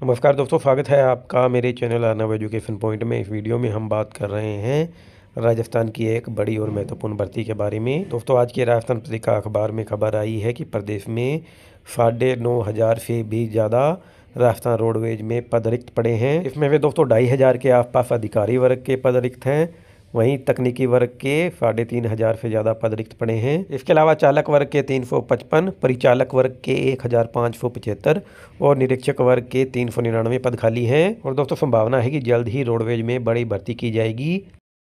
नमस्कार दोस्तों, स्वागत है आपका मेरे चैनल अर्नव एजुकेशन पॉइंट में। इस वीडियो में हम बात कर रहे हैं राजस्थान की एक बड़ी और महत्वपूर्ण भर्ती के बारे में। दोस्तों, आज के राजस्थान पत्रिका अखबार में खबर आई है कि प्रदेश में साढ़े नौ हज़ार से भी ज़्यादा राजस्थान रोडवेज़ में पद रिक्त पड़े हैं। इसमें वे दोस्तों, ढाई हज़ार के आसपास अधिकारी वर्ग के पद रिक्त हैं। वहीं तकनीकी वर्ग के साढ़े तीन हज़ार से ज़्यादा पद रिक्त पड़े हैं। इसके अलावा चालक वर्ग के तीन सौ पचपन, परिचालक वर्ग के एक हज़ार पाँच सौ पचहत्तर और निरीक्षक वर्ग के तीन सौ निन्यानवे पद खाली हैं। और दोस्तों, संभावना है कि जल्द ही रोडवेज़ में बड़ी भर्ती की जाएगी।